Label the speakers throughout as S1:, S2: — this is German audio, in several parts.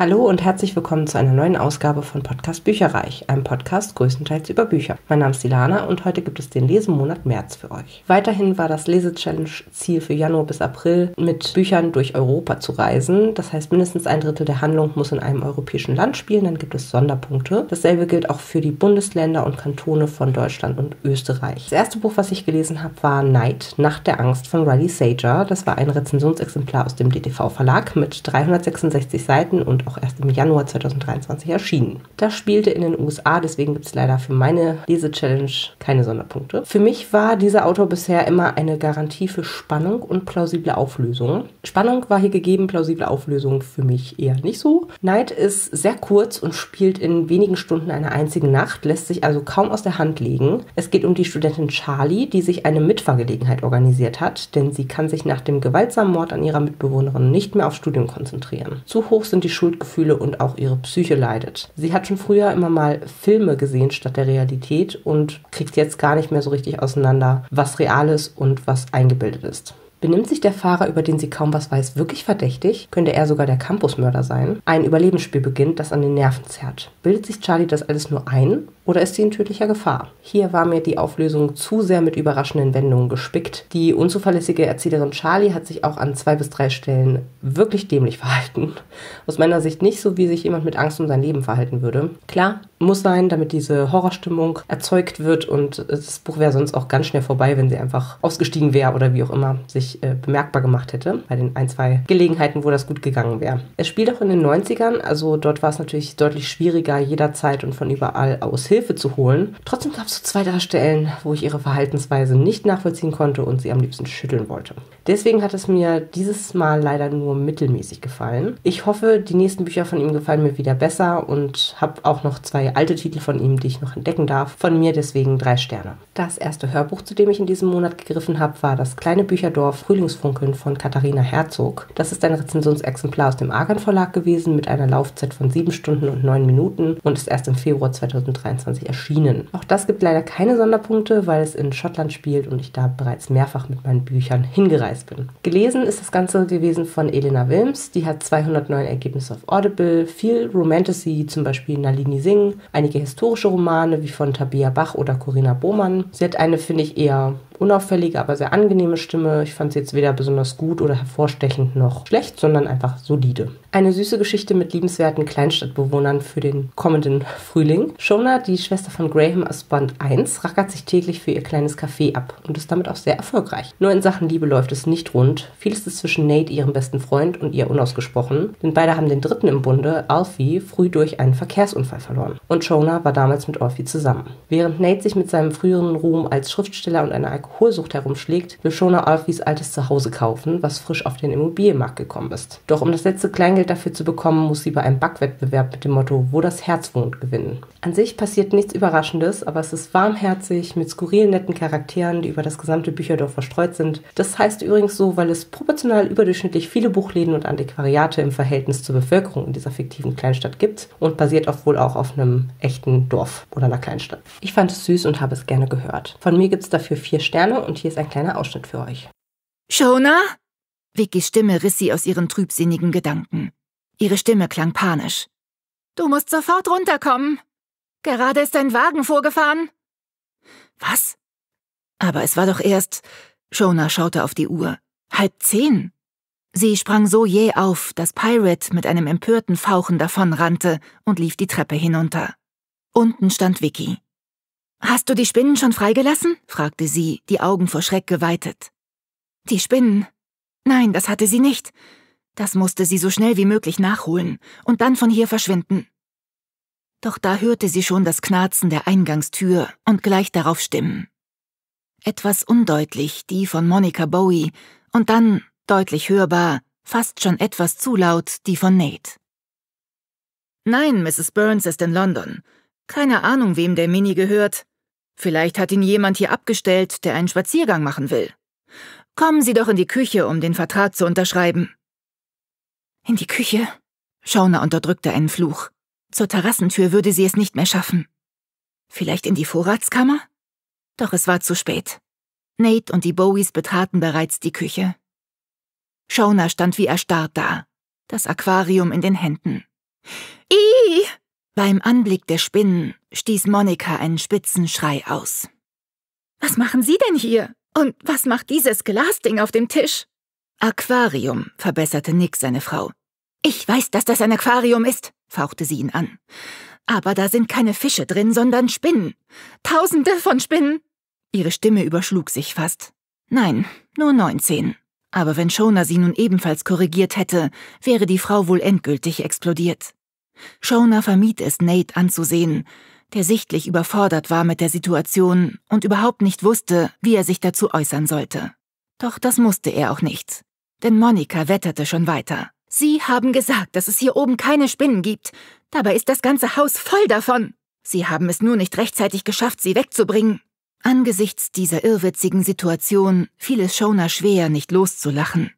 S1: Hallo und herzlich willkommen zu einer neuen Ausgabe von Podcast Bücherreich, einem Podcast größtenteils über Bücher. Mein Name ist Ilana und heute gibt es den Lesemonat März für euch. Weiterhin war das Lese-Challenge Ziel für Januar bis April, mit Büchern durch Europa zu reisen. Das heißt, mindestens ein Drittel der Handlung muss in einem europäischen Land spielen, dann gibt es Sonderpunkte. Dasselbe gilt auch für die Bundesländer und Kantone von Deutschland und Österreich. Das erste Buch, was ich gelesen habe, war Night, Nacht der Angst von Riley Sager. Das war ein Rezensionsexemplar aus dem DTV Verlag mit 366 Seiten und auch erst im Januar 2023 erschienen. Das spielte in den USA, deswegen gibt es leider für meine Lese-Challenge keine Sonderpunkte. Für mich war dieser Autor bisher immer eine Garantie für Spannung und plausible Auflösung. Spannung war hier gegeben, plausible Auflösung für mich eher nicht so. Night ist sehr kurz und spielt in wenigen Stunden einer einzigen Nacht, lässt sich also kaum aus der Hand legen. Es geht um die Studentin Charlie, die sich eine Mitfahrgelegenheit organisiert hat, denn sie kann sich nach dem gewaltsamen Mord an ihrer Mitbewohnerin nicht mehr aufs Studium konzentrieren. Zu hoch sind die Schuldgefühle Schuldgefühle und auch ihre Psyche leidet. Sie hat schon früher immer mal Filme gesehen statt der Realität und kriegt jetzt gar nicht mehr so richtig auseinander, was real ist und was eingebildet ist. Benimmt sich der Fahrer, über den sie kaum was weiß, wirklich verdächtig? Könnte er sogar der Campusmörder sein? Ein Überlebensspiel beginnt, das an den Nerven zerrt. Bildet sich Charlie das alles nur ein oder ist sie in tödlicher Gefahr? Hier war mir die Auflösung zu sehr mit überraschenden Wendungen gespickt. Die unzuverlässige Erzählerin Charlie hat sich auch an zwei bis drei Stellen wirklich dämlich verhalten. Aus meiner Sicht nicht so, wie sich jemand mit Angst um sein Leben verhalten würde. Klar, muss sein, damit diese Horrorstimmung erzeugt wird und das Buch wäre sonst auch ganz schnell vorbei, wenn sie einfach ausgestiegen wäre oder wie auch immer sich äh, bemerkbar gemacht hätte. Bei den ein, zwei Gelegenheiten, wo das gut gegangen wäre. Es spielt auch in den 90ern, also dort war es natürlich deutlich schwieriger, jederzeit und von überall aus Hilfe Hilfe zu holen. Trotzdem gab es so zwei, drei Stellen, wo ich ihre Verhaltensweise nicht nachvollziehen konnte und sie am liebsten schütteln wollte. Deswegen hat es mir dieses Mal leider nur mittelmäßig gefallen. Ich hoffe, die nächsten Bücher von ihm gefallen mir wieder besser und habe auch noch zwei alte Titel von ihm, die ich noch entdecken darf. Von mir deswegen drei Sterne. Das erste Hörbuch, zu dem ich in diesem Monat gegriffen habe, war das kleine Bücherdorf Frühlingsfunkeln von Katharina Herzog. Das ist ein Rezensionsexemplar aus dem Argan Verlag gewesen mit einer Laufzeit von sieben Stunden und neun Minuten und ist erst im Februar 2023 2023 erschienen. Auch das gibt leider keine Sonderpunkte, weil es in Schottland spielt und ich da bereits mehrfach mit meinen Büchern hingereist bin. Gelesen ist das Ganze gewesen von Elena Wilms. Die hat 209 Ergebnisse auf Audible, viel Romantasy, zum Beispiel Nalini Singh, einige historische Romane wie von Tabea Bach oder Corinna Bohmann. Sie hat eine, finde ich, eher unauffällige, aber sehr angenehme Stimme. Ich fand sie jetzt weder besonders gut oder hervorstechend noch schlecht, sondern einfach solide. Eine süße Geschichte mit liebenswerten Kleinstadtbewohnern für den kommenden Frühling. Shona, die Schwester von Graham aus Band 1, rackert sich täglich für ihr kleines Café ab und ist damit auch sehr erfolgreich. Nur in Sachen Liebe läuft es nicht rund. Vieles ist zwischen Nate, ihrem besten Freund, und ihr unausgesprochen, denn beide haben den dritten im Bunde, Alfie, früh durch einen Verkehrsunfall verloren. Und Shona war damals mit Alfie zusammen. Während Nate sich mit seinem früheren Ruhm als Schriftsteller und einer Alkoholsucht herumschlägt, will Shona Alfies altes Zuhause kaufen, was frisch auf den Immobilienmarkt gekommen ist. Doch um das letzte Kleingeld dafür zu bekommen, muss sie bei einem Backwettbewerb mit dem Motto Wo das Herz wohnt gewinnen. An sich passiert nichts Überraschendes, aber es ist warmherzig mit skurrilen netten Charakteren, die über das gesamte Bücherdorf verstreut sind. Das heißt übrigens so, weil es proportional überdurchschnittlich viele Buchläden und Antiquariate im Verhältnis zur Bevölkerung in dieser fiktiven Kleinstadt gibt und basiert auch wohl auch auf einem echten Dorf oder einer Kleinstadt. Ich fand es süß und habe es gerne gehört. Von mir gibt es dafür vier Sterne Sterne und hier ist ein kleiner Ausschnitt für euch.
S2: Shona? Vickys Stimme riss sie aus ihren trübsinnigen Gedanken. Ihre Stimme klang panisch. Du musst sofort runterkommen. Gerade ist ein Wagen vorgefahren. Was? Aber es war doch erst. Shona schaute auf die Uhr. Halb zehn. Sie sprang so jäh auf, dass Pirate mit einem empörten Fauchen davonrannte und lief die Treppe hinunter. Unten stand Vicky. Hast du die Spinnen schon freigelassen? fragte sie, die Augen vor Schreck geweitet. Die Spinnen? Nein, das hatte sie nicht. Das musste sie so schnell wie möglich nachholen und dann von hier verschwinden. Doch da hörte sie schon das Knarzen der Eingangstür und gleich darauf Stimmen. Etwas undeutlich die von Monica Bowie und dann, deutlich hörbar, fast schon etwas zu laut, die von Nate. Nein, Mrs. Burns ist in London. Keine Ahnung, wem der Mini gehört. Vielleicht hat ihn jemand hier abgestellt, der einen Spaziergang machen will. Kommen Sie doch in die Küche, um den Vertrag zu unterschreiben. In die Küche? Schauner unterdrückte einen Fluch. Zur Terrassentür würde sie es nicht mehr schaffen. Vielleicht in die Vorratskammer? Doch es war zu spät. Nate und die Bowies betraten bereits die Küche. Schauner stand wie erstarrt da, das Aquarium in den Händen. I! Beim Anblick der Spinnen stieß Monika einen spitzen Schrei aus. Was machen Sie denn hier? Und was macht dieses Glasding auf dem Tisch? Aquarium, verbesserte Nick seine Frau. Ich weiß, dass das ein Aquarium ist, fauchte sie ihn an. Aber da sind keine Fische drin, sondern Spinnen. Tausende von Spinnen. Ihre Stimme überschlug sich fast. Nein, nur neunzehn. Aber wenn Shona sie nun ebenfalls korrigiert hätte, wäre die Frau wohl endgültig explodiert. Shona vermied es, Nate anzusehen, der sichtlich überfordert war mit der Situation und überhaupt nicht wusste, wie er sich dazu äußern sollte. Doch das musste er auch nicht. Denn Monika wetterte schon weiter. Sie haben gesagt, dass es hier oben keine Spinnen gibt. Dabei ist das ganze Haus voll davon. Sie haben es nur nicht rechtzeitig geschafft, sie wegzubringen. Angesichts dieser irrwitzigen Situation fiel es Shona schwer, nicht loszulachen.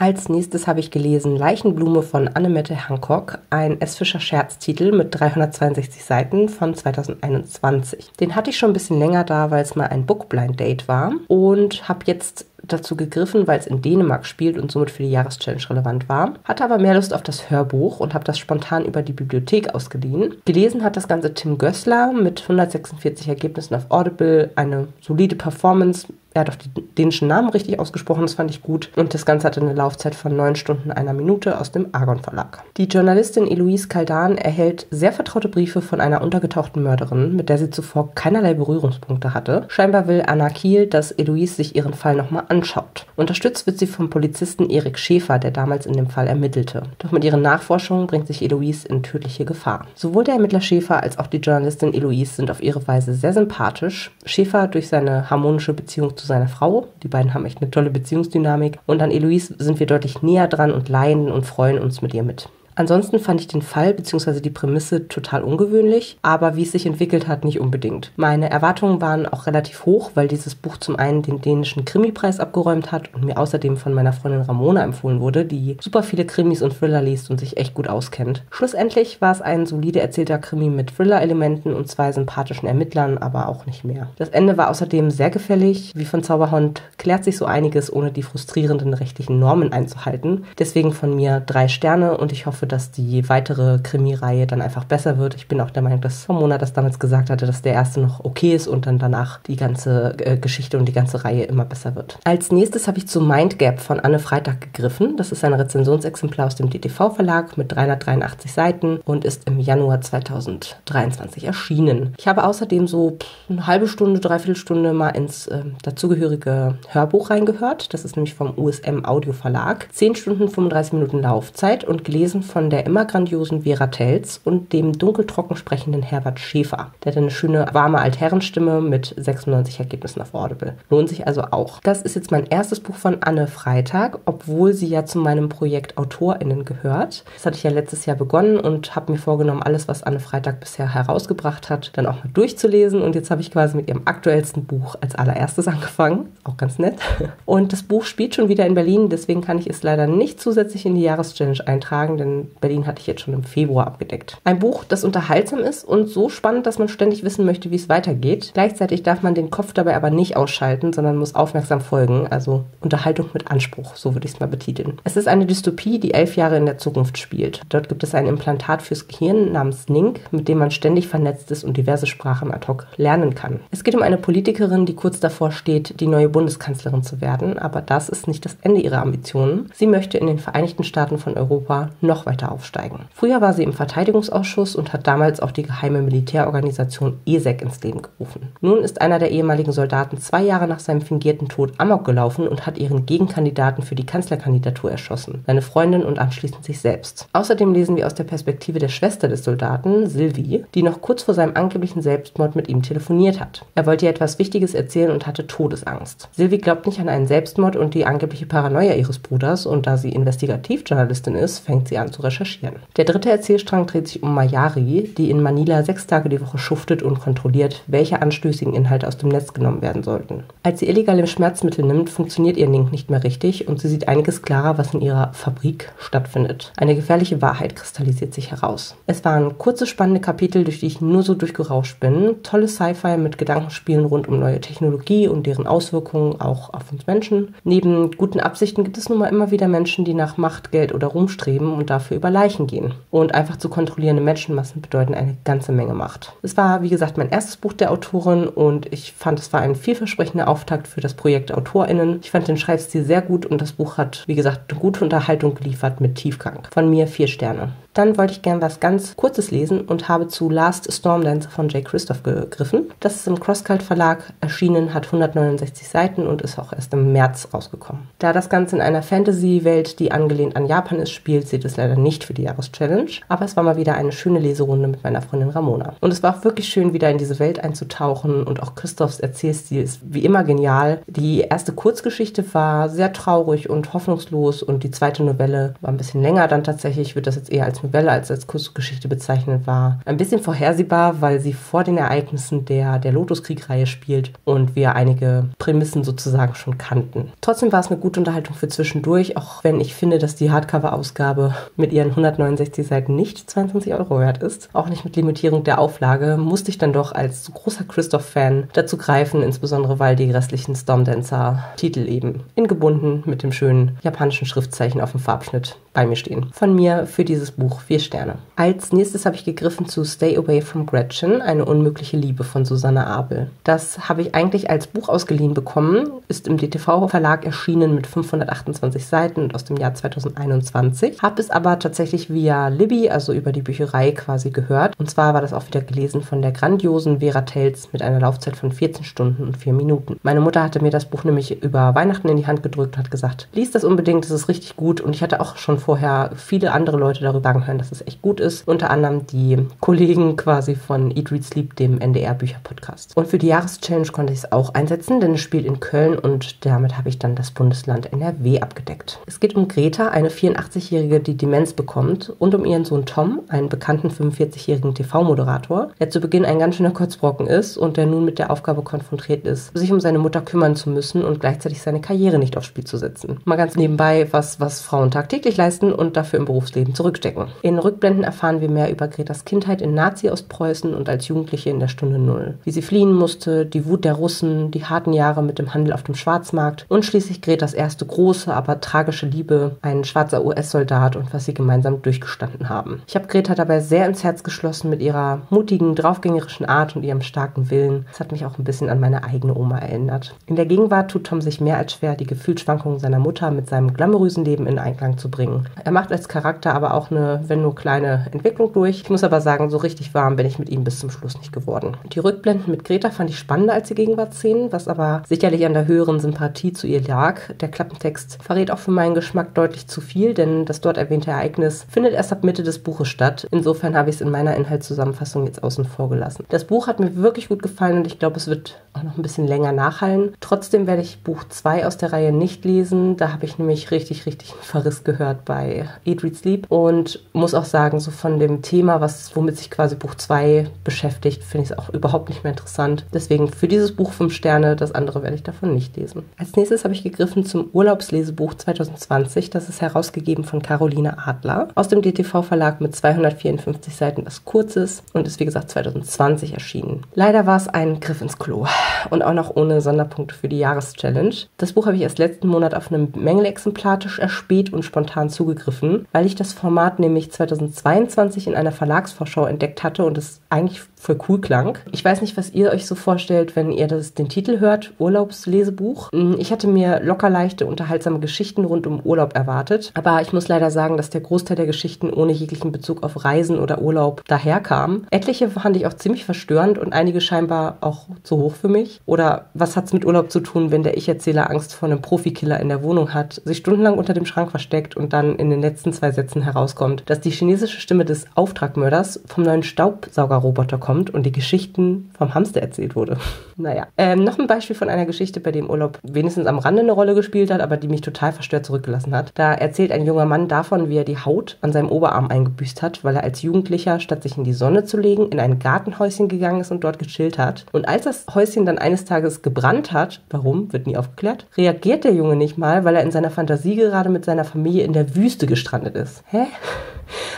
S1: Als nächstes habe ich gelesen Leichenblume von Annemette Hancock, ein S. Fischer Scherztitel mit 362 Seiten von 2021. Den hatte ich schon ein bisschen länger da, weil es mal ein Bookblind Date war und habe jetzt dazu gegriffen, weil es in Dänemark spielt und somit für die Jahreschallenge relevant war. Hatte aber mehr Lust auf das Hörbuch und habe das spontan über die Bibliothek ausgeliehen. Gelesen hat das Ganze Tim Gößler mit 146 Ergebnissen auf Audible, eine solide Performance er hat auch die dänischen Namen richtig ausgesprochen, das fand ich gut. Und das Ganze hatte eine Laufzeit von neun Stunden einer Minute aus dem Argon Verlag. Die Journalistin Eloise Kaldan erhält sehr vertraute Briefe von einer untergetauchten Mörderin, mit der sie zuvor keinerlei Berührungspunkte hatte. Scheinbar will Anna Kiel, dass Eloise sich ihren Fall nochmal anschaut. Unterstützt wird sie vom Polizisten Erik Schäfer, der damals in dem Fall ermittelte. Doch mit ihren Nachforschungen bringt sich Eloise in tödliche Gefahr. Sowohl der Ermittler Schäfer als auch die Journalistin Eloise sind auf ihre Weise sehr sympathisch. Schäfer durch seine harmonische Beziehung zu seiner Frau. Die beiden haben echt eine tolle Beziehungsdynamik. Und an Eloise sind wir deutlich näher dran und leiden und freuen uns mit ihr mit. Ansonsten fand ich den Fall bzw. die Prämisse total ungewöhnlich, aber wie es sich entwickelt hat, nicht unbedingt. Meine Erwartungen waren auch relativ hoch, weil dieses Buch zum einen den dänischen Krimipreis abgeräumt hat und mir außerdem von meiner Freundin Ramona empfohlen wurde, die super viele Krimis und Thriller liest und sich echt gut auskennt. Schlussendlich war es ein solide erzählter Krimi mit Thriller-Elementen und zwei sympathischen Ermittlern, aber auch nicht mehr. Das Ende war außerdem sehr gefällig. Wie von Zauberhund klärt sich so einiges, ohne die frustrierenden rechtlichen Normen einzuhalten. Deswegen von mir drei Sterne und ich hoffe, dass die weitere Krimireihe dann einfach besser wird. Ich bin auch der Meinung, dass Mona das damals gesagt hatte, dass der erste noch okay ist und dann danach die ganze äh, Geschichte und die ganze Reihe immer besser wird. Als nächstes habe ich zu Mind Gap von Anne Freitag gegriffen. Das ist ein Rezensionsexemplar aus dem DTV-Verlag mit 383 Seiten und ist im Januar 2023 erschienen. Ich habe außerdem so eine halbe Stunde, dreiviertel Stunde mal ins äh, dazugehörige Hörbuch reingehört. Das ist nämlich vom USM Audio Verlag. 10 Stunden, 35 Minuten Laufzeit und gelesen von der immer grandiosen Vera Telz und dem dunkeltrocken sprechenden Herbert Schäfer. Der hat eine schöne, warme Altherrenstimme mit 96 Ergebnissen auf Audible. Lohnt sich also auch. Das ist jetzt mein erstes Buch von Anne Freitag, obwohl sie ja zu meinem Projekt AutorInnen gehört. Das hatte ich ja letztes Jahr begonnen und habe mir vorgenommen, alles, was Anne Freitag bisher herausgebracht hat, dann auch mal durchzulesen. Und jetzt habe ich quasi mit ihrem aktuellsten Buch als allererstes angefangen. Auch ganz nett. Und das Buch spielt schon wieder in Berlin, deswegen kann ich es leider nicht zusätzlich in die Jahreschallenge eintragen, denn Berlin hatte ich jetzt schon im Februar abgedeckt. Ein Buch, das unterhaltsam ist und so spannend, dass man ständig wissen möchte, wie es weitergeht. Gleichzeitig darf man den Kopf dabei aber nicht ausschalten, sondern muss aufmerksam folgen. Also Unterhaltung mit Anspruch, so würde ich es mal betiteln. Es ist eine Dystopie, die elf Jahre in der Zukunft spielt. Dort gibt es ein Implantat fürs Gehirn namens Nink, mit dem man ständig vernetzt ist und diverse Sprachen ad hoc lernen kann. Es geht um eine Politikerin, die kurz davor steht, die neue Bundeskanzlerin zu werden, aber das ist nicht das Ende ihrer Ambitionen. Sie möchte in den Vereinigten Staaten von Europa noch weiter aufsteigen. Früher war sie im Verteidigungsausschuss und hat damals auch die geheime Militärorganisation ESEC ins Leben gerufen. Nun ist einer der ehemaligen Soldaten zwei Jahre nach seinem fingierten Tod Amok gelaufen und hat ihren Gegenkandidaten für die Kanzlerkandidatur erschossen, seine Freundin und anschließend sich selbst. Außerdem lesen wir aus der Perspektive der Schwester des Soldaten, Sylvie, die noch kurz vor seinem angeblichen Selbstmord mit ihm telefoniert hat. Er wollte ihr etwas Wichtiges erzählen und hatte Todesangst. Sylvie glaubt nicht an einen Selbstmord und die angebliche Paranoia ihres Bruders und da sie Investigativjournalistin ist, fängt sie an zu recherchieren. Der dritte Erzählstrang dreht sich um Mayari, die in Manila sechs Tage die Woche schuftet und kontrolliert, welche anstößigen Inhalte aus dem Netz genommen werden sollten. Als sie illegale Schmerzmittel nimmt, funktioniert ihr Link nicht mehr richtig und sie sieht einiges klarer, was in ihrer Fabrik stattfindet. Eine gefährliche Wahrheit kristallisiert sich heraus. Es waren kurze, spannende Kapitel, durch die ich nur so durchgerauscht bin. Tolle Sci-Fi mit Gedankenspielen rund um neue Technologie und deren Auswirkungen auch auf uns Menschen. Neben guten Absichten gibt es nun mal immer wieder Menschen, die nach Macht, Geld oder Ruhm streben und dafür dafür über Leichen gehen. Und einfach zu kontrollierende Menschenmassen bedeuten eine ganze Menge Macht. Es war, wie gesagt, mein erstes Buch der Autorin und ich fand, es war ein vielversprechender Auftakt für das Projekt AutorInnen. Ich fand den Schreibstil sehr gut und das Buch hat, wie gesagt, eine gute Unterhaltung geliefert mit Tiefgang. Von mir vier Sterne. Dann wollte ich gern was ganz Kurzes lesen und habe zu Last Storm Dancer von Jay Christoph gegriffen. Das ist im Crosscult Verlag erschienen, hat 169 Seiten und ist auch erst im März rausgekommen. Da das Ganze in einer Fantasy-Welt, die angelehnt an Japan ist, spielt, sieht es leider nicht für die Jahreschallenge. Aber es war mal wieder eine schöne Leserunde mit meiner Freundin Ramona. Und es war auch wirklich schön, wieder in diese Welt einzutauchen und auch Christophs Erzählstil ist wie immer genial. Die erste Kurzgeschichte war sehr traurig und hoffnungslos und die zweite Novelle war ein bisschen länger dann tatsächlich. Ich würde das jetzt eher als Novelle als als Kurzgeschichte bezeichnet war. Ein bisschen vorhersehbar, weil sie vor den Ereignissen der, der Lotuskrieg-Reihe spielt und wir einige Prämissen sozusagen schon kannten. Trotzdem war es eine gute Unterhaltung für zwischendurch, auch wenn ich finde, dass die Hardcover-Ausgabe mit ihren 169 Seiten nicht 22 Euro wert ist. Auch nicht mit Limitierung der Auflage musste ich dann doch als großer Christoph-Fan dazu greifen, insbesondere weil die restlichen Stormdancer-Titel eben ingebunden mit dem schönen japanischen Schriftzeichen auf dem Farbschnitt bei mir stehen. Von mir für dieses Buch vier Sterne. Als nächstes habe ich gegriffen zu Stay Away from Gretchen, eine unmögliche Liebe von Susanne Abel. Das habe ich eigentlich als Buch ausgeliehen bekommen, ist im DTV-Verlag erschienen mit 528 Seiten und aus dem Jahr 2021. Habe es aber tatsächlich via Libby, also über die Bücherei quasi gehört. Und zwar war das auch wieder gelesen von der grandiosen Vera Tels mit einer Laufzeit von 14 Stunden und 4 Minuten. Meine Mutter hatte mir das Buch nämlich über Weihnachten in die Hand gedrückt und hat gesagt, lies das unbedingt, das ist richtig gut. Und ich hatte auch schon vorher viele andere Leute darüber sagen hören, dass es echt gut ist. Unter anderem die Kollegen quasi von Eat, Read, Sleep, dem NDR-Bücher-Podcast. Und für die Jahreschallenge konnte ich es auch einsetzen, denn es spielt in Köln und damit habe ich dann das Bundesland NRW abgedeckt. Es geht um Greta, eine 84-Jährige, die Demenz bekommt und um ihren Sohn Tom, einen bekannten 45-jährigen TV-Moderator, der zu Beginn ein ganz schöner Kurzbrocken ist und der nun mit der Aufgabe konfrontiert ist, sich um seine Mutter kümmern zu müssen und gleichzeitig seine Karriere nicht aufs Spiel zu setzen. Mal ganz nebenbei, was, was Frauen tagtäglich leisten und dafür im Berufsleben zurückstecken. In Rückblenden erfahren wir mehr über Gretas Kindheit in Nazi-Ostpreußen und als Jugendliche in der Stunde Null. Wie sie fliehen musste, die Wut der Russen, die harten Jahre mit dem Handel auf dem Schwarzmarkt und schließlich Gretas erste große, aber tragische Liebe, ein schwarzer US-Soldat und was sie gemeinsam durchgestanden haben. Ich habe Greta dabei sehr ins Herz geschlossen mit ihrer mutigen, draufgängerischen Art und ihrem starken Willen. Das hat mich auch ein bisschen an meine eigene Oma erinnert. In der Gegenwart tut Tom sich mehr als schwer, die Gefühlsschwankungen seiner Mutter mit seinem glamourösen Leben in Einklang zu bringen. Er macht als Charakter aber auch eine, wenn nur kleine Entwicklung durch. Ich muss aber sagen, so richtig warm bin ich mit ihm bis zum Schluss nicht geworden. Die Rückblenden mit Greta fand ich spannender als die Gegenwartsszenen, was aber sicherlich an der höheren Sympathie zu ihr lag. Der Klappentext verrät auch für meinen Geschmack deutlich zu viel, denn das dort erwähnte Ereignis findet erst ab Mitte des Buches statt. Insofern habe ich es in meiner Inhaltszusammenfassung jetzt außen vor gelassen. Das Buch hat mir wirklich gut gefallen und ich glaube, es wird auch noch ein bisschen länger nachhallen. Trotzdem werde ich Buch 2 aus der Reihe nicht lesen. Da habe ich nämlich richtig, richtig einen Verriss gehört bei Eat, Read, Sleep und muss auch sagen, so von dem Thema, was, womit sich quasi Buch 2 beschäftigt, finde ich es auch überhaupt nicht mehr interessant. Deswegen für dieses Buch 5 Sterne, das andere werde ich davon nicht lesen. Als nächstes habe ich gegriffen zum Urlaubslesebuch 2020. Das ist herausgegeben von Caroline Adler aus dem DTV-Verlag mit 254 Seiten, was kurz ist und ist wie gesagt 2020 erschienen. Leider war es ein Griff ins Klo und auch noch ohne Sonderpunkte für die Jahreschallenge. Das Buch habe ich erst letzten Monat auf einem Mängelexemplarisch erspäht und spontan zugegriffen, weil ich das Format nämlich 2022 in einer Verlagsvorschau entdeckt hatte und es eigentlich voll cool klang. Ich weiß nicht, was ihr euch so vorstellt, wenn ihr das, den Titel hört, Urlaubslesebuch. Hm, ich hatte mir locker leichte, unterhaltsame Geschichten rund um Urlaub erwartet, aber ich muss leider sagen, dass der Großteil der Geschichten ohne jeglichen Bezug auf Reisen oder Urlaub daherkam. Etliche fand ich auch ziemlich verstörend und einige scheinbar auch zu hoch für mich. Oder was hat's mit Urlaub zu tun, wenn der Ich-Erzähler Angst vor einem Profikiller in der Wohnung hat, sich stundenlang unter dem Schrank versteckt und dann in den letzten zwei Sätzen herauskommt, dass die chinesische Stimme des Auftragmörders vom neuen Staubsaugerroboter kommt und die Geschichten vom Hamster erzählt wurde. naja. Ähm, noch ein Beispiel von einer Geschichte, bei dem Urlaub wenigstens am Rande eine Rolle gespielt hat, aber die mich total verstört zurückgelassen hat. Da erzählt ein junger Mann davon, wie er die Haut an seinem Oberarm eingebüßt hat, weil er als Jugendlicher, statt sich in die Sonne zu legen, in ein Gartenhäuschen gegangen ist und dort gechillt hat. Und als das Häuschen dann eines Tages gebrannt hat, warum, wird nie aufgeklärt, reagiert der Junge nicht mal, weil er in seiner Fantasie gerade mit seiner Familie in der Wüste gestrandet ist. Hä?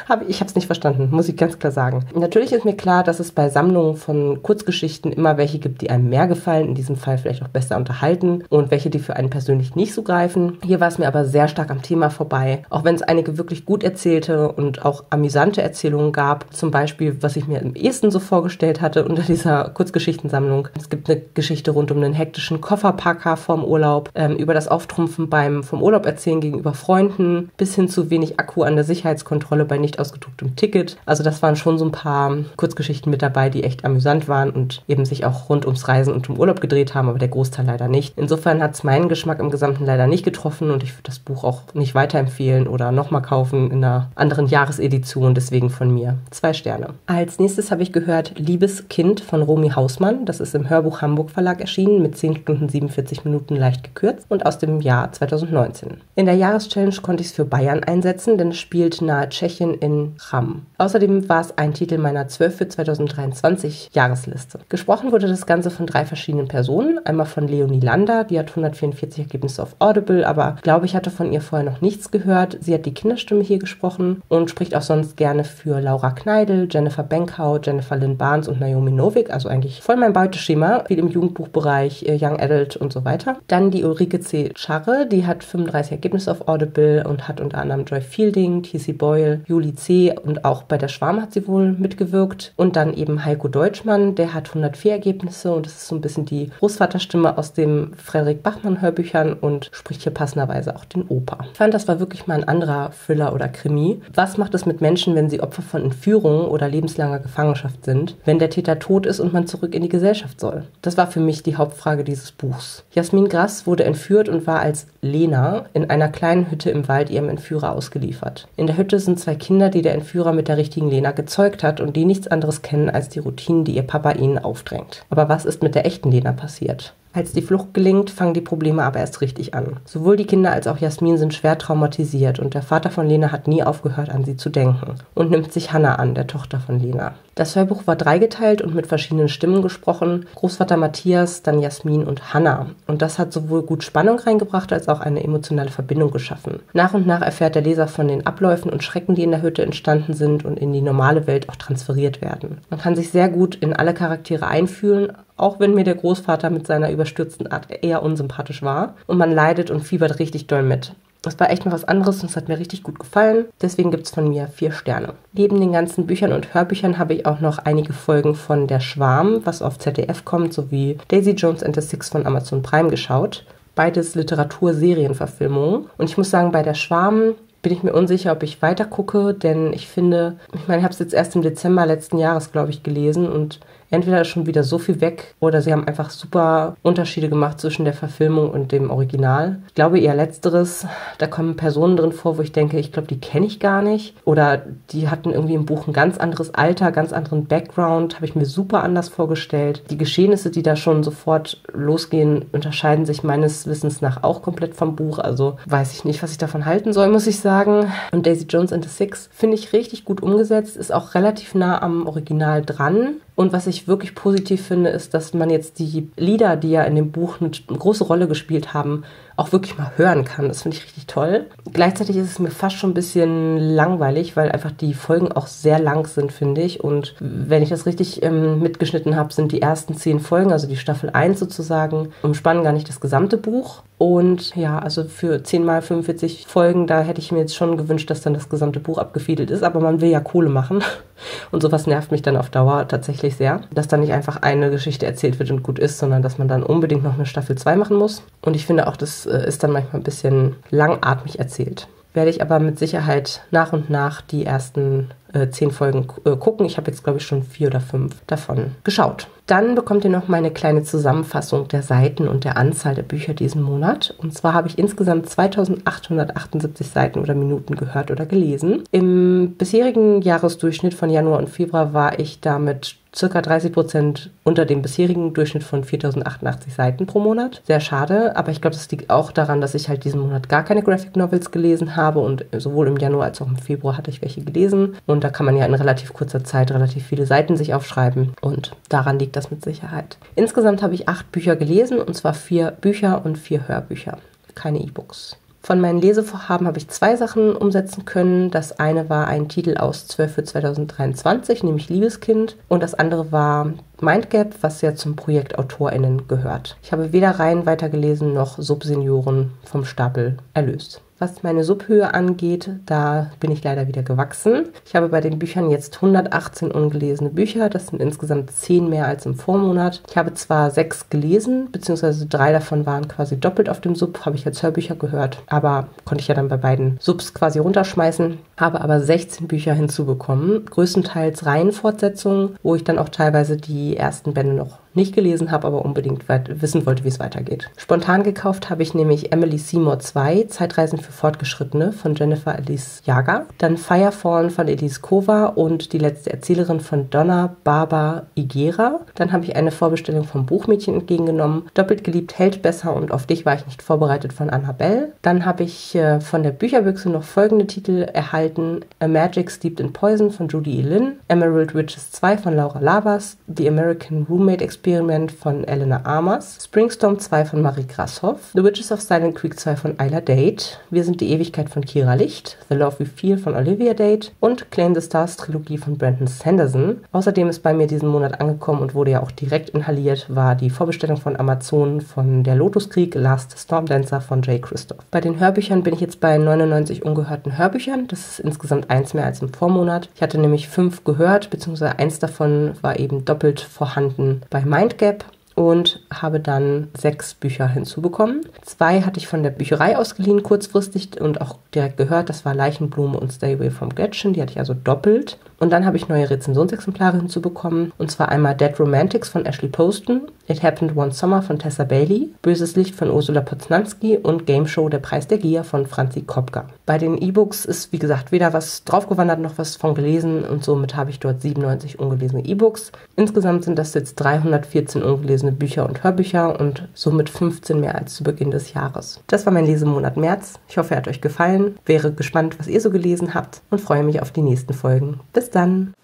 S1: Hab, ich habe es nicht verstanden, muss ich ganz klar sagen. Natürlich ist mir klar, dass es bei Sammlungen von Kurzgeschichten immer welche gibt, die einem mehr gefallen, in diesem Fall vielleicht auch besser unterhalten und welche, die für einen persönlich nicht so greifen. Hier war es mir aber sehr stark am Thema vorbei, auch wenn es einige wirklich gut erzählte und auch amüsante Erzählungen gab. Zum Beispiel, was ich mir im ehesten so vorgestellt hatte unter dieser Kurzgeschichtensammlung. Es gibt eine Geschichte rund um einen hektischen Kofferpacker vom Urlaub, ähm, über das Auftrumpfen beim vom Urlaub erzählen gegenüber Freunden, bis hin zu wenig Akku an der Sicherheitskontrolle bei nicht ausgedrucktem Ticket. Also das waren schon so ein paar Kurzgeschichten mit dabei, die echt amüsant waren und eben sich auch rund ums Reisen und um Urlaub gedreht haben, aber der Großteil leider nicht. Insofern hat es meinen Geschmack im Gesamten leider nicht getroffen und ich würde das Buch auch nicht weiterempfehlen oder nochmal kaufen in einer anderen Jahresedition. Deswegen von mir zwei Sterne. Als nächstes habe ich gehört Liebes Kind von Romy Hausmann. Das ist im Hörbuch Hamburg Verlag erschienen mit 10 Stunden 47 Minuten leicht gekürzt und aus dem Jahr 2019. In der Jahreschallenge konnte ich es für Bayern einsetzen, denn es spielt nahe Tschechien in Cham. Außerdem war es ein Titel meiner 12 für 2023 Jahresliste. Gesprochen wurde das Ganze von drei verschiedenen Personen. Einmal von Leonie Lander, die hat 144 Ergebnisse auf Audible, aber glaube ich hatte von ihr vorher noch nichts gehört. Sie hat die Kinderstimme hier gesprochen und spricht auch sonst gerne für Laura Kneidel, Jennifer Benkau, Jennifer Lynn Barnes und Naomi Novik, also eigentlich voll mein Beuteschema, viel im Jugendbuchbereich, äh, Young Adult und so weiter. Dann die Ulrike C. Scharre, die hat 35 Ergebnisse auf Audible und hat unter anderem Joy Fielding, T.C. Boyle, Julie C. und auch bei der Schwarm hat sie wohl mitgewirkt. Und dann eben Heiko Deutschmann, der hat 104 Ergebnisse und das ist so ein bisschen die Großvaterstimme aus den Frederik Bachmann Hörbüchern und spricht hier passenderweise auch den Opa. Ich fand, das war wirklich mal ein anderer Thriller oder Krimi. Was macht es mit Menschen, wenn sie Opfer von Entführungen oder lebenslanger Gefangenschaft sind, wenn der Täter tot ist und man zurück in die Gesellschaft soll? Das war für mich die Hauptfrage dieses Buchs. Jasmin Grass wurde entführt und war als Lena in einer kleinen Hütte im Wald ihrem Entführer ausgeliefert. In der Hütte sind zwei Kinder, die der Entführer mit der richtigen Lena gezeugt hat und die nichts anderes kennen als die Routinen, die ihr Papa ihnen aufdrängt. Aber was ist mit der echten Lena passiert? Als die Flucht gelingt, fangen die Probleme aber erst richtig an. Sowohl die Kinder als auch Jasmin sind schwer traumatisiert und der Vater von Lena hat nie aufgehört, an sie zu denken und nimmt sich Hannah an, der Tochter von Lena. Das Hörbuch war dreigeteilt und mit verschiedenen Stimmen gesprochen. Großvater Matthias, dann Jasmin und Hannah. Und das hat sowohl gut Spannung reingebracht als auch eine emotionale Verbindung geschaffen. Nach und nach erfährt der Leser von den Abläufen und Schrecken, die in der Hütte entstanden sind und in die normale Welt auch transferiert werden. Man kann sich sehr gut in alle Charaktere einfühlen, auch wenn mir der Großvater mit seiner überstürzten Art eher unsympathisch war. Und man leidet und fiebert richtig doll mit. Das war echt mal was anderes und es hat mir richtig gut gefallen. Deswegen gibt es von mir vier Sterne. Neben den ganzen Büchern und Hörbüchern habe ich auch noch einige Folgen von Der Schwarm, was auf ZDF kommt, sowie Daisy Jones and the Six von Amazon Prime geschaut. Beides Literaturserienverfilmungen. Und ich muss sagen, bei Der Schwarm bin ich mir unsicher, ob ich weiter gucke, denn ich finde, ich meine, ich habe es jetzt erst im Dezember letzten Jahres, glaube ich, gelesen und entweder ist schon wieder so viel weg oder sie haben einfach super Unterschiede gemacht zwischen der Verfilmung und dem Original. Ich glaube eher letzteres, da kommen Personen drin vor, wo ich denke, ich glaube, die kenne ich gar nicht oder die hatten irgendwie im Buch ein ganz anderes Alter, ganz anderen Background, habe ich mir super anders vorgestellt. Die Geschehnisse, die da schon sofort losgehen, unterscheiden sich meines Wissens nach auch komplett vom Buch, also weiß ich nicht, was ich davon halten soll, muss ich sagen. Und Daisy Jones and the Six finde ich richtig gut umgesetzt, ist auch relativ nah am Original dran. Und was ich wirklich positiv finde, ist, dass man jetzt die Lieder, die ja in dem Buch eine große Rolle gespielt haben, auch wirklich mal hören kann. Das finde ich richtig toll. Gleichzeitig ist es mir fast schon ein bisschen langweilig, weil einfach die Folgen auch sehr lang sind, finde ich. Und wenn ich das richtig ähm, mitgeschnitten habe, sind die ersten zehn Folgen, also die Staffel 1 sozusagen, umspannen gar nicht das gesamte Buch. Und ja, also für 10 mal 45 Folgen, da hätte ich mir jetzt schon gewünscht, dass dann das gesamte Buch abgefiedelt ist. Aber man will ja Kohle machen. Und sowas nervt mich dann auf Dauer tatsächlich sehr. Dass dann nicht einfach eine Geschichte erzählt wird und gut ist, sondern dass man dann unbedingt noch eine Staffel 2 machen muss. Und ich finde auch, das äh, ist dann manchmal ein bisschen langatmig erzählt. Werde ich aber mit Sicherheit nach und nach die ersten äh, zehn Folgen äh, gucken. Ich habe jetzt, glaube ich, schon vier oder fünf davon geschaut. Dann bekommt ihr noch meine kleine Zusammenfassung der Seiten und der Anzahl der Bücher diesen Monat. Und zwar habe ich insgesamt 2878 Seiten oder Minuten gehört oder gelesen. Im bisherigen Jahresdurchschnitt von Januar und Februar war ich damit circa 30 Prozent unter dem bisherigen Durchschnitt von 4088 Seiten pro Monat. Sehr schade, aber ich glaube, das liegt auch daran, dass ich halt diesen Monat gar keine Graphic Novels gelesen habe und sowohl im Januar als auch im Februar hatte ich welche gelesen und da kann man ja in relativ kurzer Zeit relativ viele Seiten sich aufschreiben und daran liegt das mit Sicherheit. Insgesamt habe ich acht Bücher gelesen und zwar vier Bücher und vier Hörbücher, keine E-Books. Von meinen Lesevorhaben habe ich zwei Sachen umsetzen können. Das eine war ein Titel aus 12 für 2023, nämlich Liebeskind. Und das andere war Mindgap, was ja zum Projekt AutorInnen gehört. Ich habe weder Reihen weitergelesen noch Subsenioren vom Stapel erlöst. Was meine Subhöhe angeht, da bin ich leider wieder gewachsen. Ich habe bei den Büchern jetzt 118 ungelesene Bücher. Das sind insgesamt 10 mehr als im Vormonat. Ich habe zwar sechs gelesen, beziehungsweise drei davon waren quasi doppelt auf dem Sub, habe ich als Hörbücher gehört, aber konnte ich ja dann bei beiden Subs quasi runterschmeißen. Habe aber 16 Bücher hinzubekommen, größtenteils Reihenfortsetzungen, wo ich dann auch teilweise die ersten Bände noch nicht gelesen habe, aber unbedingt wissen wollte, wie es weitergeht. Spontan gekauft habe ich nämlich Emily Seymour 2, Zeitreisen für Fortgeschrittene von Jennifer Elise Jager, dann Firefall von Elise Kova und die letzte Erzählerin von Donna Barbara Igera. Dann habe ich eine Vorbestellung vom Buchmädchen entgegengenommen, Doppelt geliebt hält besser und auf dich war ich nicht vorbereitet von Annabelle. Dann habe ich äh, von der Bücherbüchse noch folgende Titel erhalten: A Magic Steeped in Poison von Judy E. Lynn, Emerald Witches 2 von Laura Labas, The American Roommate Experience Experiment von Elena Amers, Springstorm 2 von Marie Grashoff, The Witches of Silent Creek 2 von Isla Date, Wir sind die Ewigkeit von Kira Licht, The Love We Feel von Olivia Date und Claim the Stars Trilogie von Brandon Sanderson. Außerdem ist bei mir diesen Monat angekommen und wurde ja auch direkt inhaliert, war die Vorbestellung von Amazon von Der Lotuskrieg Last Storm Dancer von Jay Christoph. Bei den Hörbüchern bin ich jetzt bei 99 ungehörten Hörbüchern. Das ist insgesamt eins mehr als im Vormonat. Ich hatte nämlich fünf gehört, beziehungsweise eins davon war eben doppelt vorhanden bei Mindgap und habe dann sechs Bücher hinzubekommen. Zwei hatte ich von der Bücherei ausgeliehen, kurzfristig und auch direkt gehört. Das war Leichenblume und Stay Away from Gretchen. Die hatte ich also doppelt. Und dann habe ich neue Rezensionsexemplare hinzubekommen. Und zwar einmal Dead Romantics von Ashley Poston, It Happened One Summer von Tessa Bailey, Böses Licht von Ursula Poznanski und Game Show Der Preis der Gier von Franzi Kopka. Bei den E-Books ist, wie gesagt, weder was draufgewandert noch was von gelesen und somit habe ich dort 97 ungelesene E-Books. Insgesamt sind das jetzt 314 ungelesene Bücher und Hörbücher und somit 15 mehr als zu Beginn des Jahres. Das war mein Lesemonat März. Ich hoffe, er hat euch gefallen. Wäre gespannt, was ihr so gelesen habt und freue mich auf die nächsten Folgen. Bis dann.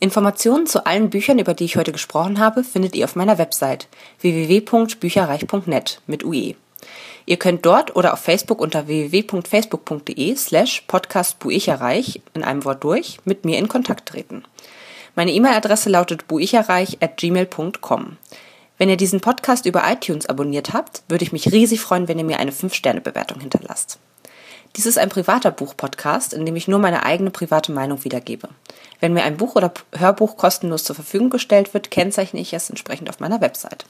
S3: Informationen zu allen Büchern, über die ich heute gesprochen habe, findet ihr auf meiner Website www.bücherreich.net mit UE. Ihr könnt dort oder auf Facebook unter www.facebook.de slash podcastbuicherreich in einem Wort durch mit mir in Kontakt treten. Meine E-Mail-Adresse lautet buicherreich at gmail.com. Wenn ihr diesen Podcast über iTunes abonniert habt, würde ich mich riesig freuen, wenn ihr mir eine 5-Sterne-Bewertung hinterlasst. Dies ist ein privater Buch-Podcast, in dem ich nur meine eigene private Meinung wiedergebe. Wenn mir ein Buch oder Hörbuch kostenlos zur Verfügung gestellt wird, kennzeichne ich es entsprechend auf meiner Website.